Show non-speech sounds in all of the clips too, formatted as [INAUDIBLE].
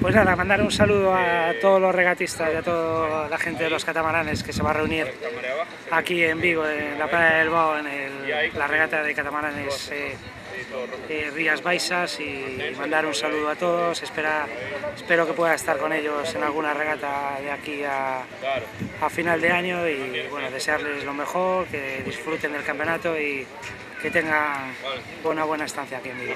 Pues nada, mandar un saludo a todos los regatistas y a toda la gente de los catamaranes que se va a reunir aquí en Vigo, en la playa del Bao, en la regata de catamaranes eh, eh, Rías Baixas y mandar un saludo a todos. Espera, espero que pueda estar con ellos en alguna regata de aquí a, a final de año y bueno, desearles lo mejor, que disfruten del campeonato y que tengan una buena estancia aquí en Vigo.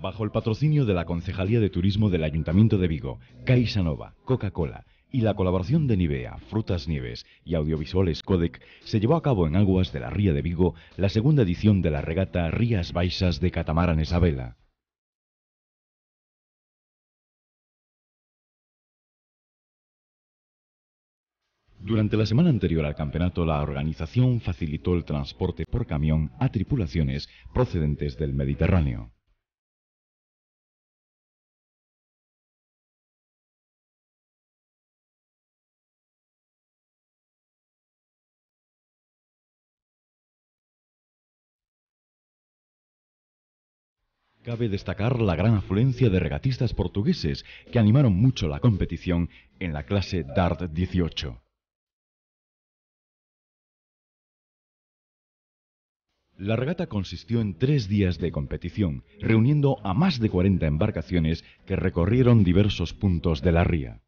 Bajo el patrocinio de la Concejalía de Turismo del Ayuntamiento de Vigo, Caixa Nova, Coca-Cola y la colaboración de Nivea, Frutas Nieves y Audiovisuales Codec, se llevó a cabo en aguas de la Ría de Vigo la segunda edición de la regata Rías Baixas de Catamarán Isabela. Durante la semana anterior al campeonato, la organización facilitó el transporte por camión a tripulaciones procedentes del Mediterráneo. Cabe destacar la gran afluencia de regatistas portugueses que animaron mucho la competición en la clase Dart 18. La regata consistió en tres días de competición, reuniendo a más de 40 embarcaciones que recorrieron diversos puntos de la ría.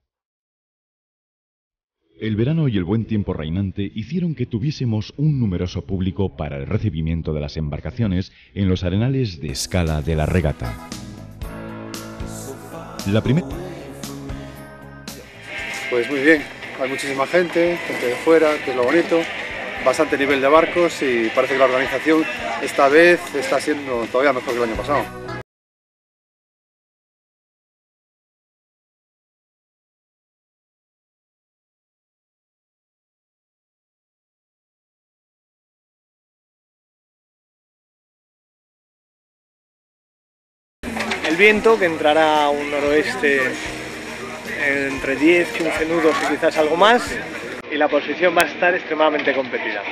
El verano y el buen tiempo reinante hicieron que tuviésemos un numeroso público para el recibimiento de las embarcaciones en los arenales de escala de la regata. La primera... Pues muy bien, hay muchísima gente, gente de fuera, que es lo bonito, bastante nivel de barcos y parece que la organización esta vez está siendo todavía mejor que el año pasado. Viento que entrará a un noroeste entre 10, 15 nudos y quizás algo más y la posición va a estar extremadamente competida,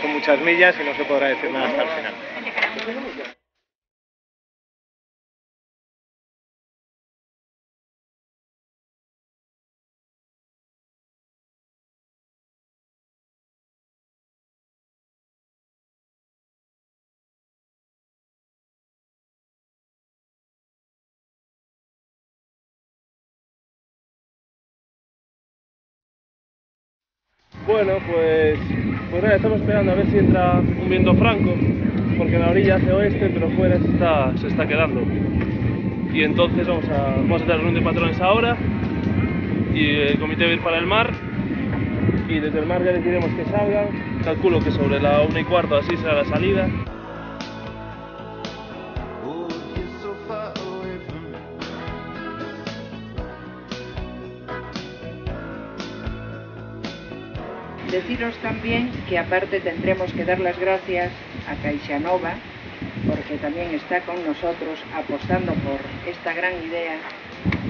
con muchas millas y no se podrá decir nada hasta el final. Bueno, pues, pues nada, estamos esperando a ver si entra un viento franco, porque en la orilla hace oeste, pero fuera se está, se está quedando. Y entonces vamos a, vamos a hacer reunión de patrones ahora, y el comité va a ir para el mar, y desde el mar ya les diremos que salgan, calculo que sobre la una y cuarto así será la salida. Deciros también que aparte tendremos que dar las gracias a CaixaNova porque también está con nosotros apostando por esta gran idea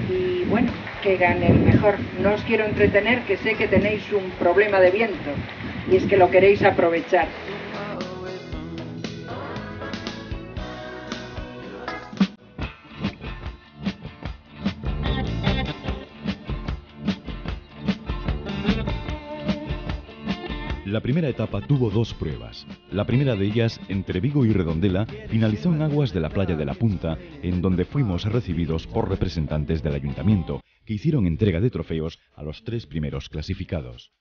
y bueno, que gane el mejor. No os quiero entretener, que sé que tenéis un problema de viento y es que lo queréis aprovechar. Primera etapa tuvo dos pruebas. La primera de ellas, entre Vigo y Redondela, finalizó en aguas de la playa de la Punta, en donde fuimos recibidos por representantes del ayuntamiento, que hicieron entrega de trofeos a los tres primeros clasificados.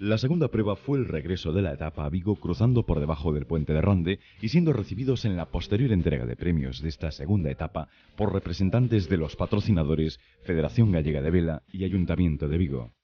La segunda prueba fue el regreso de la etapa a Vigo cruzando por debajo del puente de Ronde y siendo recibidos en la posterior entrega de premios de esta segunda etapa por representantes de los patrocinadores Federación Gallega de Vela y Ayuntamiento de Vigo.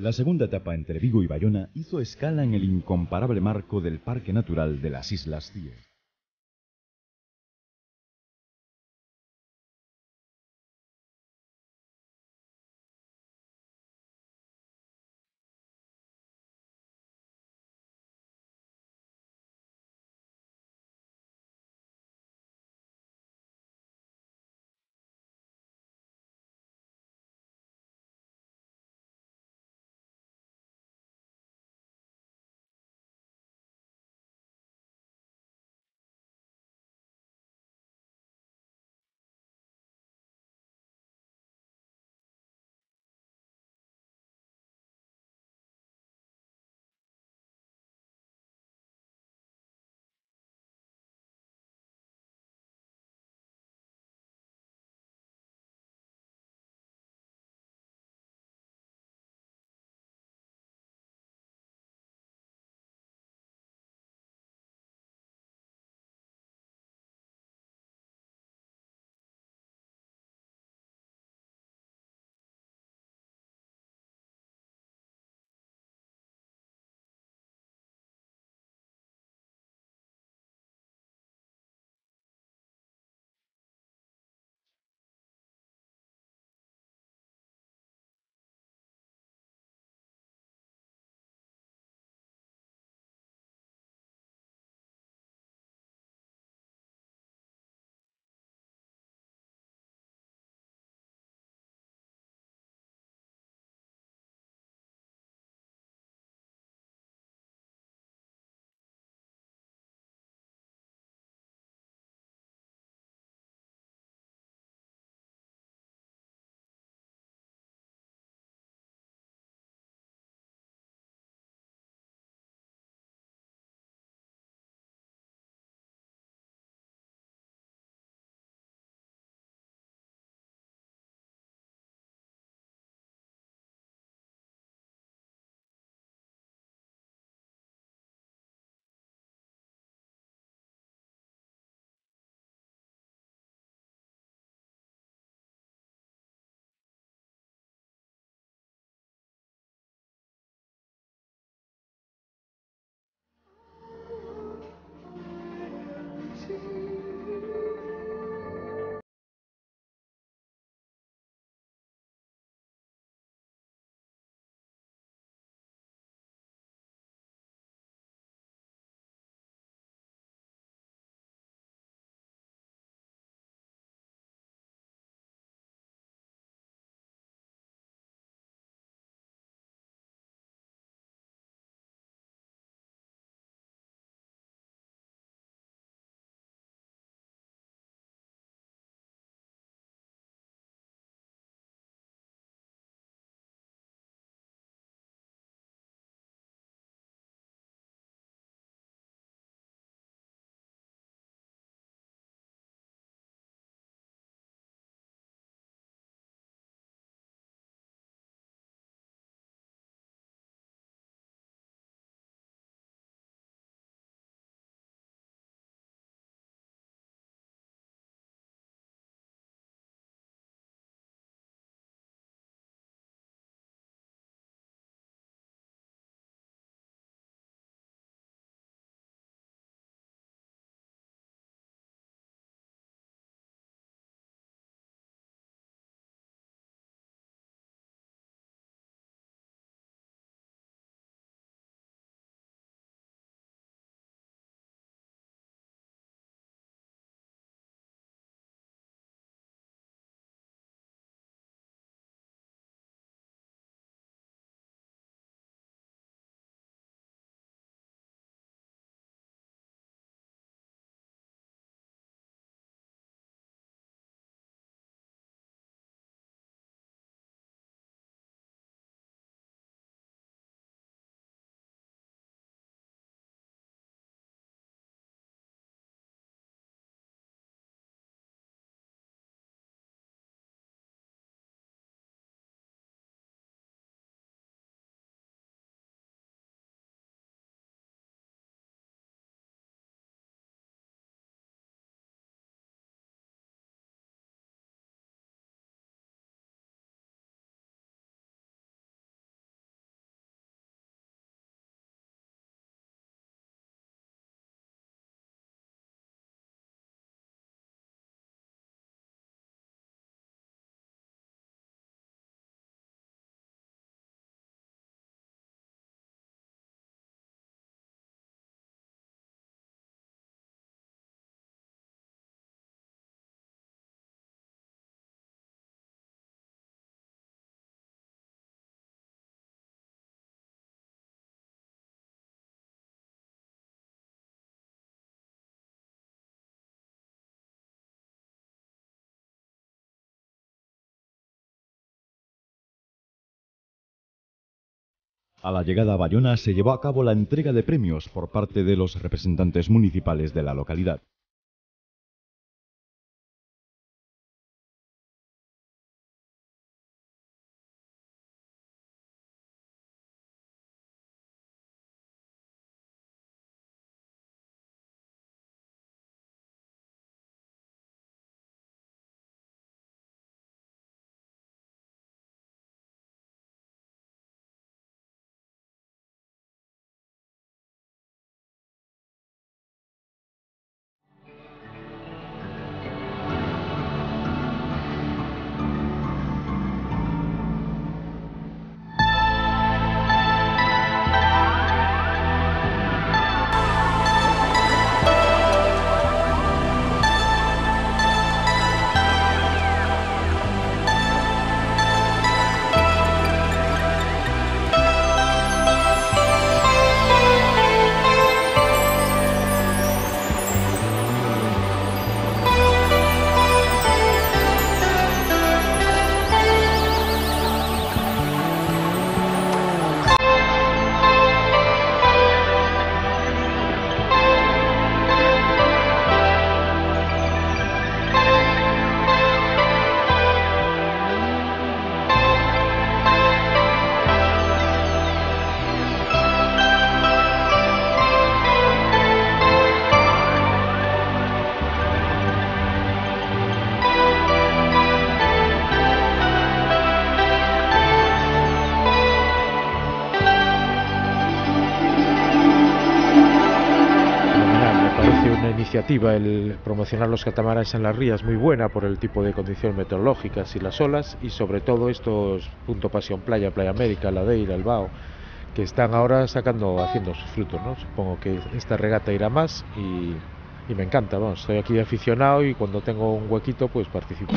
La segunda etapa entre Vigo y Bayona hizo escala en el incomparable marco del Parque Natural de las Islas Cíes. A la llegada a Bayona se llevó a cabo la entrega de premios por parte de los representantes municipales de la localidad. Iniciativa el promocionar los catamaranes en las rías muy buena por el tipo de condiciones meteorológicas y las olas y sobre todo estos Punto Pasión Playa, Playa América, Ladeira, El Bao que están ahora sacando, haciendo sus frutos, ¿no? Supongo que esta regata irá más y, me encanta, estoy aquí aficionado y cuando tengo un huequito pues participo.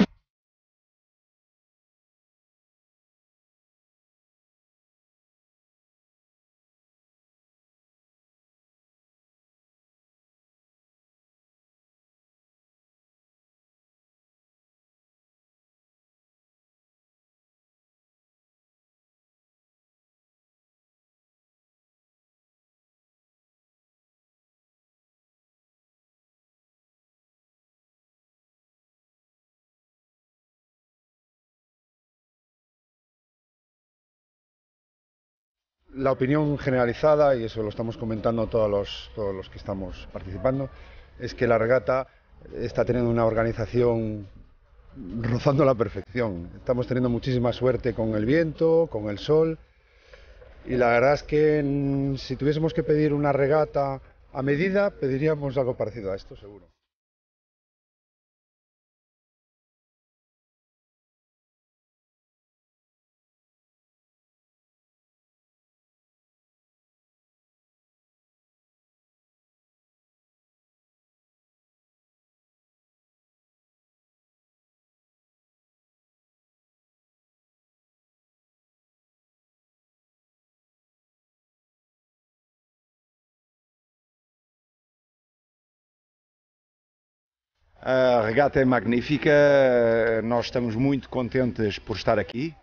La opinión generalizada, y eso lo estamos comentando todos los, todos los que estamos participando, es que la regata está teniendo una organización rozando la perfección. Estamos teniendo muchísima suerte con el viento, con el sol, y la verdad es que mm, si tuviésemos que pedir una regata a medida, pediríamos algo parecido a esto, seguro. A regata é magnífica, nós estamos muito contentes por estar aqui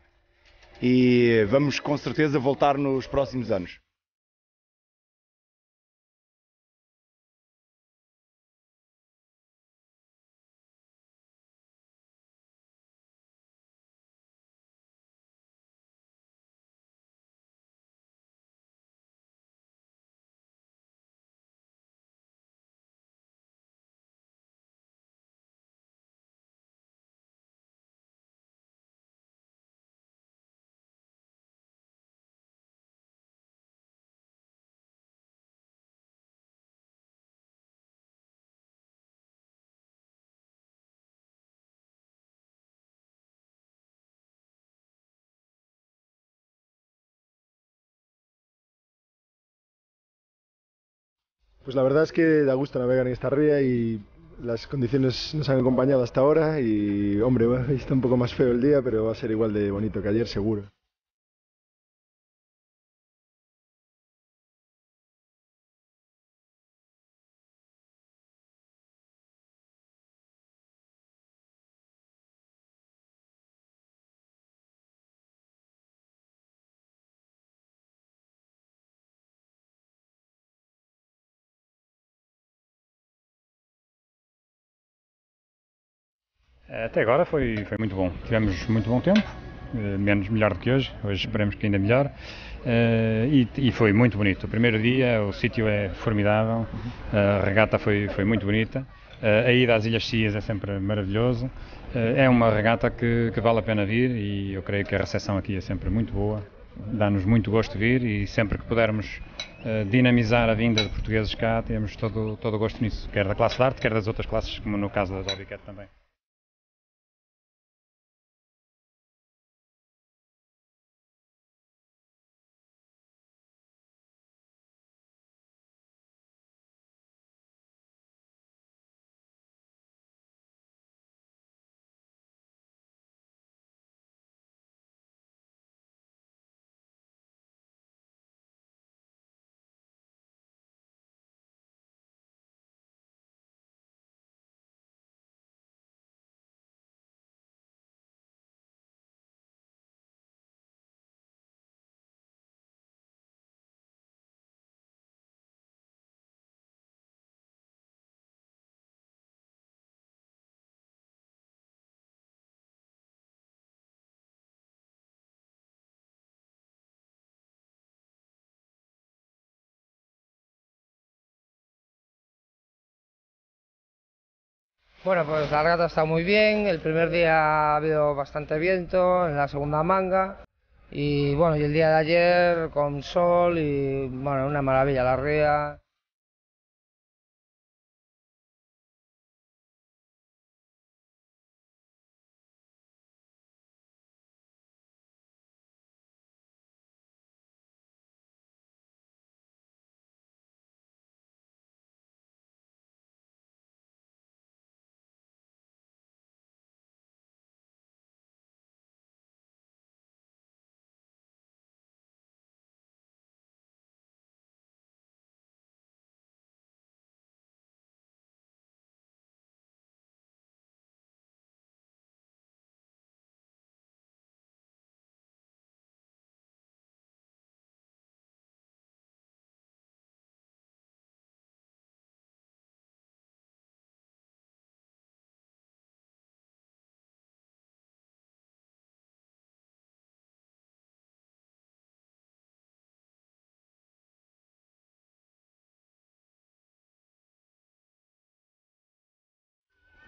e vamos com certeza voltar nos próximos anos. Pues la verdad es que da gusto navegar en esta ría y las condiciones nos han acompañado hasta ahora y hombre, está un poco más feo el día, pero va a ser igual de bonito que ayer seguro. Até agora foi, foi muito bom. Tivemos muito bom tempo, eh, menos melhor do que hoje. Hoje esperemos que ainda melhor. Uh, e, e, foi muito bonito. O primeiro dia, o sítio é formidável, a regata foi, foi muito bonita. Uh, a ida às Ilhas Cias é sempre maravilhoso. É uma regata que, que, vale a pena vir e eu creio que a recepção aqui é sempre muito boa. Dá-nos muito gosto vir e sempre que pudermos dinamizar a vinda de portugueses cá, temos todo, o gosto nisso, quer da classe de arte, quer das outras classes, como no caso da Dobiquet também. Bueno, pues la regata está muy bien. El primer día ha habido bastante viento, en la segunda manga. Y bueno, y el día de ayer con sol y bueno, una maravilla la ría.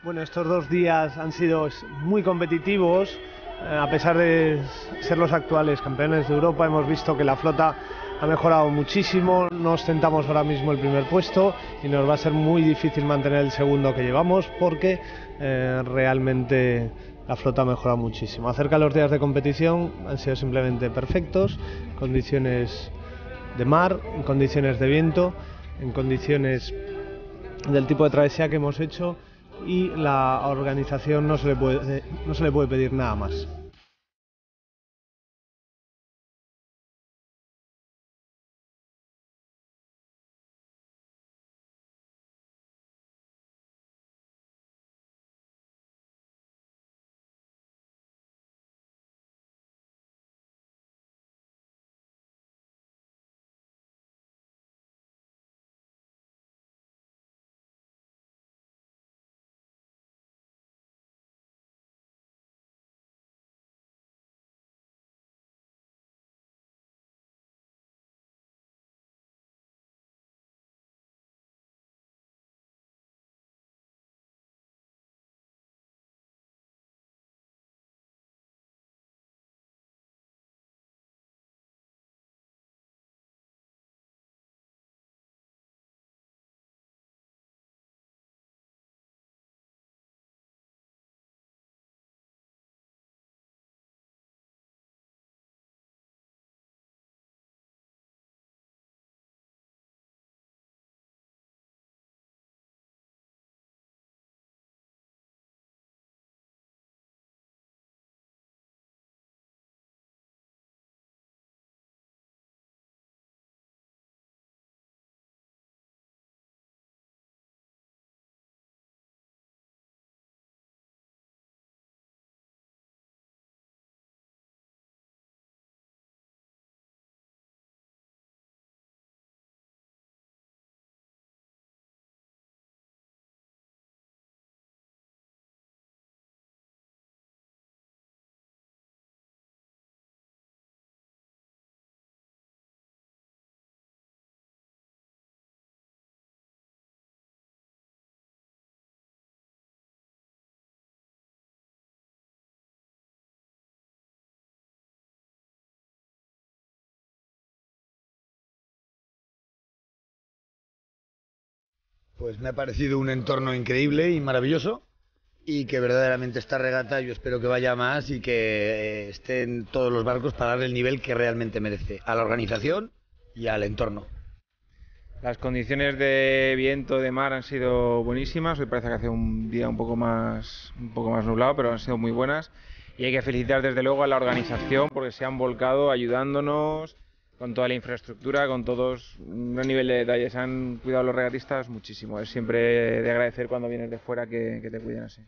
Bueno, estos dos días han sido muy competitivos, eh, a pesar de ser los actuales campeones de Europa, hemos visto que la flota ha mejorado muchísimo, no ostentamos ahora mismo el primer puesto y nos va a ser muy difícil mantener el segundo que llevamos porque eh, realmente la flota ha mejorado muchísimo. Acerca de los días de competición han sido simplemente perfectos, condiciones de mar, en condiciones de viento, en condiciones del tipo de travesía que hemos hecho y la organización no se le puede, no se le puede pedir nada más. Pues me ha parecido un entorno increíble y maravilloso y que verdaderamente esta regata yo espero que vaya más y que eh, estén todos los barcos para darle el nivel que realmente merece a la organización y al entorno. Las condiciones de viento, de mar han sido buenísimas. Hoy parece que hace un día un poco más, un poco más nublado, pero han sido muy buenas. Y hay que felicitar desde luego a la organización porque se han volcado ayudándonos con toda la infraestructura, con todos un nivel de detalles. Han cuidado a los regatistas muchísimo. Es siempre de agradecer cuando vienes de fuera que, que te cuiden así.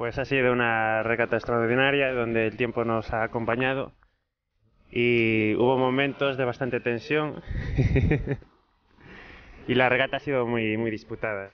Pues ha sido una regata extraordinaria donde el tiempo nos ha acompañado y hubo momentos de bastante tensión [LAUGHS] y la regata ha sido muy, muy disputada.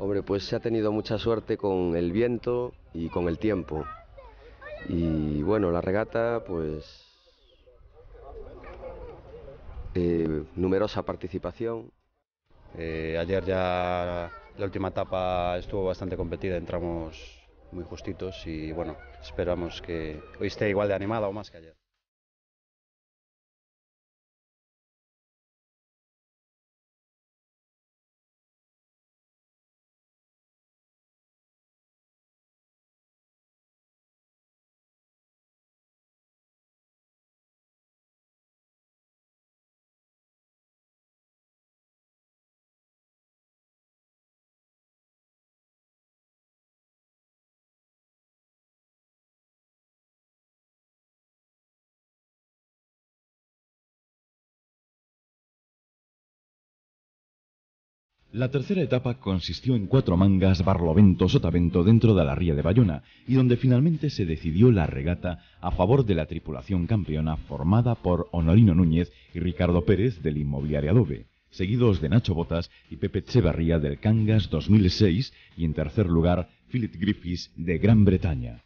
Hombre, pues se ha tenido mucha suerte con el viento y con el tiempo. Y bueno, la regata, pues eh, numerosa participación. Eh, ayer ya la última etapa estuvo bastante competida, entramos muy justitos y bueno, esperamos que hoy esté igual de animada o más que ayer. La tercera etapa consistió en cuatro mangas Barlovento-Sotavento dentro de la ría de Bayona y donde finalmente se decidió la regata a favor de la tripulación campeona formada por Honorino Núñez y Ricardo Pérez del Inmobiliario Adobe, seguidos de Nacho Botas y Pepe Echevarría del Cangas 2006 y en tercer lugar Philip Griffiths de Gran Bretaña.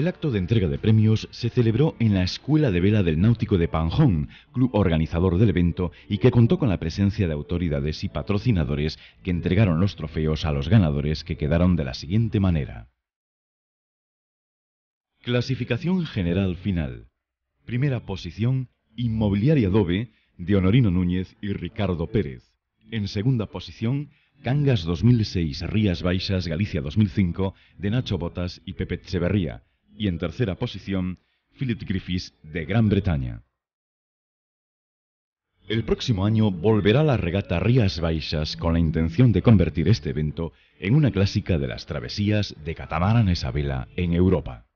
El acto de entrega de premios se celebró en la Escuela de Vela del Náutico de Panjón, club organizador del evento y que contó con la presencia de autoridades y patrocinadores que entregaron los trofeos a los ganadores que quedaron de la siguiente manera. Clasificación general final. Primera posición, Inmobiliaria Adobe, de Honorino Núñez y Ricardo Pérez. En segunda posición, Cangas 2006, Rías Baixas, Galicia 2005, de Nacho Botas y Pepe Echeverría y en tercera posición Philip Griffiths de Gran Bretaña. El próximo año volverá la regata Rías Baixas con la intención de convertir este evento en una clásica de las travesías de catamaranes a vela en Europa.